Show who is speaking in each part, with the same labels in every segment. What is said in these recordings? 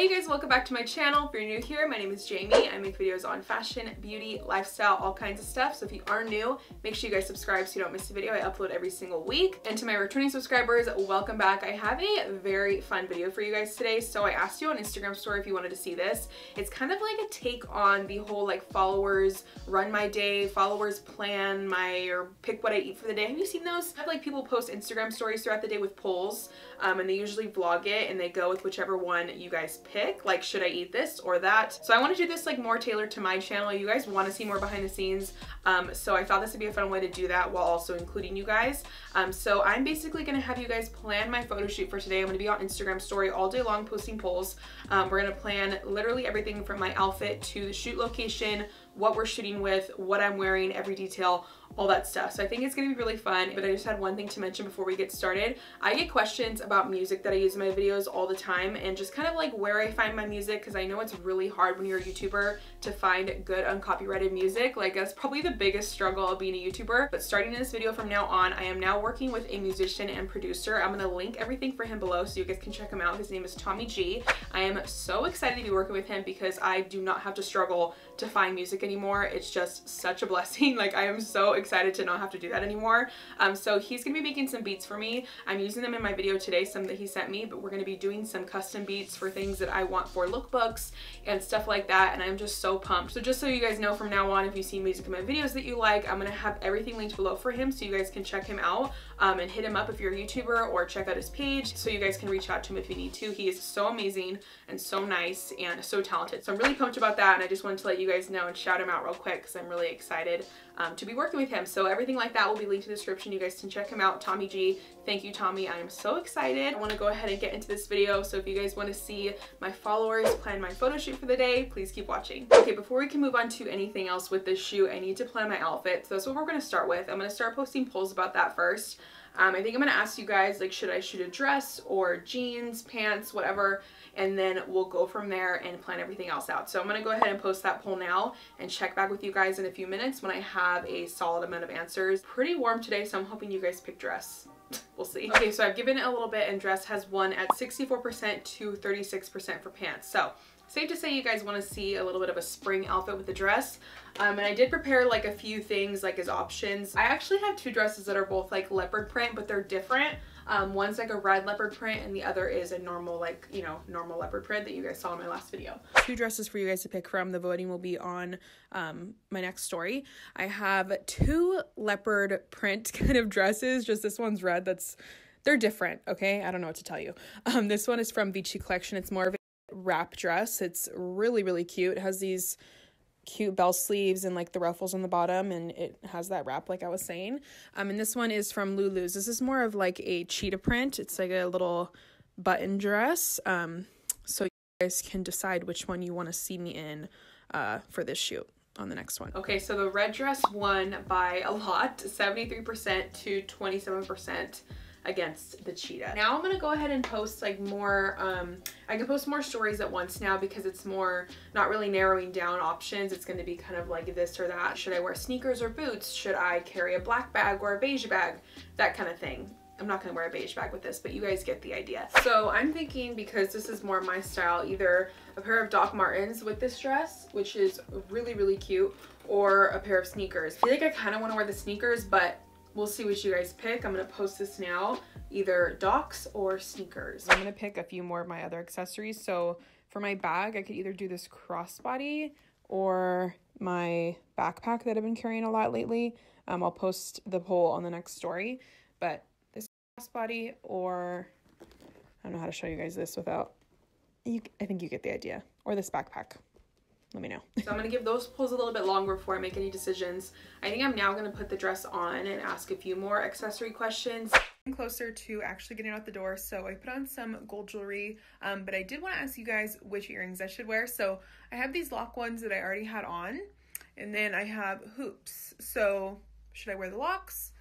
Speaker 1: Hi you guys, welcome back to my channel. If you're new here, my name is Jamie. I make videos on fashion, beauty, lifestyle, all kinds of stuff. So if you are new, make sure you guys subscribe so you don't miss a video. I upload every single week. And to my returning subscribers, welcome back. I have a very fun video for you guys today. So I asked you on Instagram story if you wanted to see this. It's kind of like a take on the whole like followers run my day, followers plan my, or pick what I eat for the day. Have you seen those? I have like people post Instagram stories throughout the day with polls um, and they usually vlog it and they go with whichever one you guys pick. Pick, like, should I eat this or that? So I want to do this like more tailored to my channel. You guys want to see more behind the scenes. Um, so I thought this would be a fun way to do that while also including you guys. Um, so I'm basically to have you guys plan my photo shoot for today. I'm to be on Instagram story all day long posting polls. Um, we're to plan literally everything from my outfit to the shoot location, what we're shooting with, what I'm wearing, every detail, all that stuff. So I think it's gonna be really fun, but I just had one thing to mention before we get started. I get questions about music that I use in my videos all the time and just kind of like where I find my music because I know it's really hard when you're a YouTuber to find good uncopyrighted music. Like that's probably the biggest struggle of being a YouTuber. But starting this video from now on, I am now working with a musician and producer. I'm gonna link everything for him below so you guys can check him out. His name is Tomy Ge. I am so excited to be working with him because I do not have to struggle to find music anymore. It's just such a blessing. Like I am so excited to not have to do that anymore. Um, so he's gonna be making some beats for me. I'm using them in my video today, some that he sent me, but we're gonna be doing some custom beats for things that I want for lookbooks and stuff like that. And I'm just so pumped. So just so you guys know from now on, if you see music in my videos that you like, I'm gonna have everything linked below for him so you guys can check him out um, and hit him up if you're a YouTuber or check out his page so you guys can reach out to him if you need to. He is so amazing and so nice and so talented. So I'm really pumped about that and I just wanted to let you guys know and shout him out real quick because I'm really excited um, to be working with him. So everything like that will be linked in the description. You guys can check him out, Tomy Ge. Thank you, Tomy. I am so excited. I want to go ahead and get into this video. So if you guys want to see my followers plan my photo shoot for the day, please keep watching. Okay, before we can move on to anything else with this shoe, I need to plan my outfit. So that's what we're going to start with. I'm going to start posting polls about that first. Um, I think I'm going to ask you guys, like, should I shoot a dress or jeans, pants, whatever, and then we'll go from there and plan everything else out. So I'm going to go ahead and post that poll now and check back with you guys in a few minutes when I have a solid amount of answers. Pretty warm today, so I'm hoping you guys pick dress. we'll see. Okay, so I've given it a little bit and dress has won at 64% to 36% for pants. So safe to say you guys want to see a little bit of a spring outfit with the dress. Um, and I did prepare like a few things like as options. I actually have two dresses that are both like leopard print, but they're different. Um, one's like a red leopard print and the other is a normal like, you know, normal leopard print that you guys saw in my last video. Two dresses for you guys to pick from. The voting will be on um, my next story. I have two leopard print kind of dresses. Just this one's red. That's, they're different. Okay. I don't know what to tell you. Um, this one is from Vici Collection. It's more of wrap dress. It's really, really cute. It has these cute bell sleeves and like the ruffles on the bottom and it has that wrap like I was saying. Um and this one is from Lulu's. This is more of like a cheetah print. It's like a little button dress. Um so you guys can decide which one you want to see me in uh for this shoot on the next one. Okay, so the red dress won by a lot, 73% to 27% against the cheetah. Now I'm gonna go ahead and post like more, um, I can post more stories at once now because it's more, not really narrowing down options. It's gonna be kind of like this or that. Should I wear sneakers or boots? Should I carry a black bag or a beige bag? That kind of thing. I'm not gonna wear a beige bag with this, but you guys get the idea. So I'm thinking because this is more my style, either a pair of Doc Martens with this dress, which is really, really cute, or a pair of sneakers. I feel like I kind of want to wear the sneakers, but we'll see what you guys pick. I'm gonna post this now, either docs or sneakers. I'm gonna pick a few more of my other accessories. So for my bag, I could either do this crossbody or my backpack that I've been carrying a lot lately. Um, I'll post the poll on the next story, but this crossbody or I don't know how to show you guys this without, you, I think you get the idea, or this backpack let me know. so I'm gonna give those pulls a little bit longer before I make any decisions. I think I'm now gonna put the dress on and ask a few more accessory questions. I'm closer to actually getting out the door, so I put on some gold jewelry, um, but I did wanna ask you guys which earrings I should wear. So I have these lock ones that I already had on, and then I have hoops. So should I wear the locks?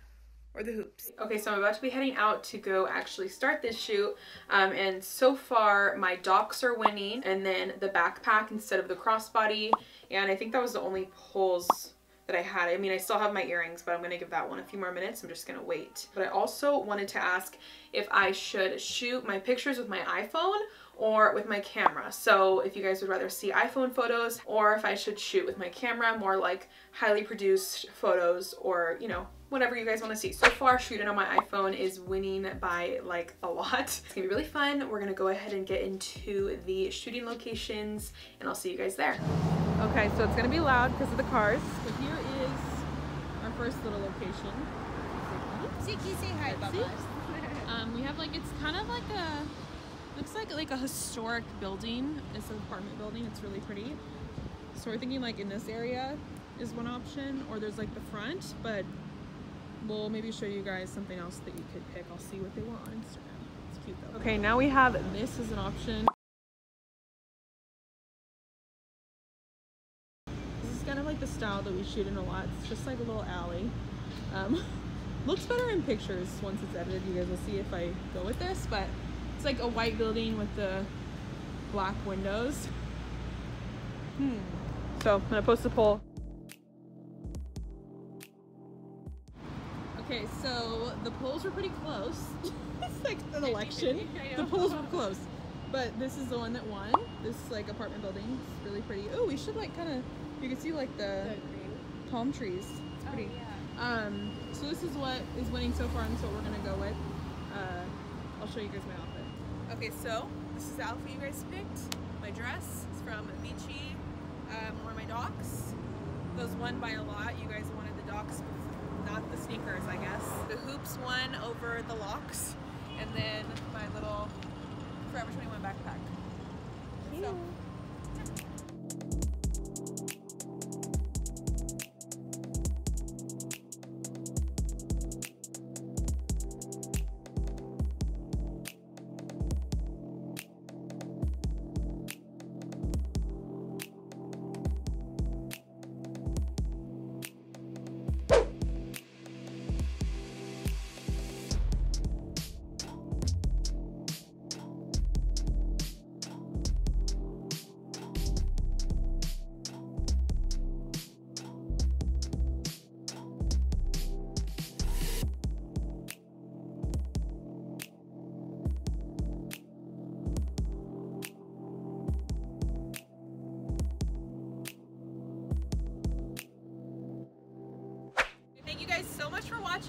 Speaker 1: Or the hoops. Okay, so I'm about to be heading out to go actually start this shoot. Um, and so far my docs are winning and then the backpack instead of the crossbody. And I think that was the only pulls that I had. I mean, I still have my earrings, but I'm to give that one a few more minutes. I'm just to wait. But I also wanted to ask if I should shoot my pictures with my iPhone
Speaker 2: or with my camera. So if you guys would rather see iPhone photos or if I should shoot with my camera, more like highly produced photos or, you know, whatever you guys want to see. So far, shooting on my iPhone is winning by like a lot. It's gonna be really fun. We're gonna go ahead and get into the shooting locations and I'll see you guys there. Okay, so it's gonna be loud because of the cars.
Speaker 1: So here is our first little location.
Speaker 3: Siki, say hi,
Speaker 1: Um, we have like, it's kind of like a, looks like like a historic building. It's an apartment building. It's really pretty. So we're thinking like in this area is one option or there's like the front, but we'll maybe show you guys something else that you could pick. I'll see what they want on Instagram. It's cute though. Okay, now we have this as an option. This is kind of like the style that we shoot in a lot. It's just like a little alley. Um, looks better in pictures once it's edited. You guys will see if I go with this, but it's like a white building with the black windows. Hmm. So I'm gonna post a poll. Okay, so the polls were pretty close. it's like an election. the polls were close. But this is the one that won. This like apartment building. It's really pretty. Oh, we should like kind of, you can see like the, the palm trees. It's pretty. Oh, yeah. Um, so this is what is winning so far and that's what we're gonna go with. Uh, I'll show you guys my outfit. Okay, so this is the outfit you guys picked. My dress is from Vici. Um, my Docs. Those won by a lot. You guys wanted the Docs not the sneakers, I guess. The hoops won over the locks,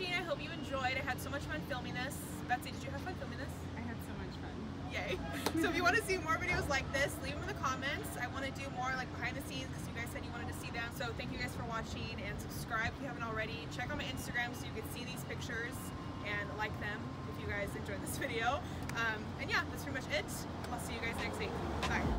Speaker 1: watching. I hope you enjoyed. I had so much fun filming this. Betsy, did you have fun filming this?
Speaker 3: I had so much fun.
Speaker 1: Yay. so if you want to see more videos like this, leave them in the comments. I want to do more like behind the scenes because you guys said you wanted to see them. So thank you guys for watching and subscribe if you haven't already. Check out my Instagram so you can see these pictures and like them if you guys enjoyed this video. Um, and yeah, that's pretty much it. I'll see you guys next week. Bye.